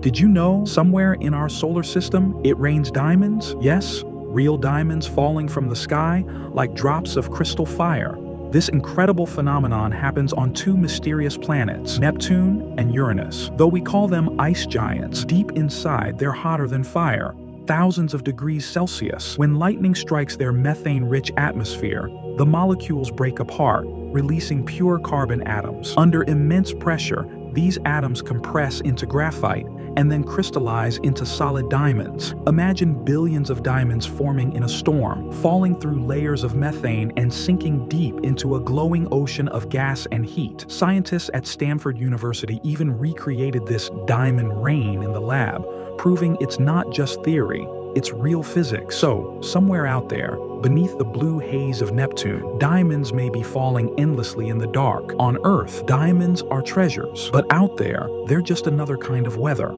Did you know somewhere in our solar system it rains diamonds? Yes, real diamonds falling from the sky like drops of crystal fire. This incredible phenomenon happens on two mysterious planets, Neptune and Uranus. Though we call them ice giants, deep inside they're hotter than fire, thousands of degrees Celsius. When lightning strikes their methane-rich atmosphere, the molecules break apart, releasing pure carbon atoms. Under immense pressure, these atoms compress into graphite and then crystallize into solid diamonds. Imagine billions of diamonds forming in a storm, falling through layers of methane and sinking deep into a glowing ocean of gas and heat. Scientists at Stanford University even recreated this diamond rain in the lab, proving it's not just theory, it's real physics. So, somewhere out there, beneath the blue haze of Neptune, diamonds may be falling endlessly in the dark. On Earth, diamonds are treasures, but out there, they're just another kind of weather.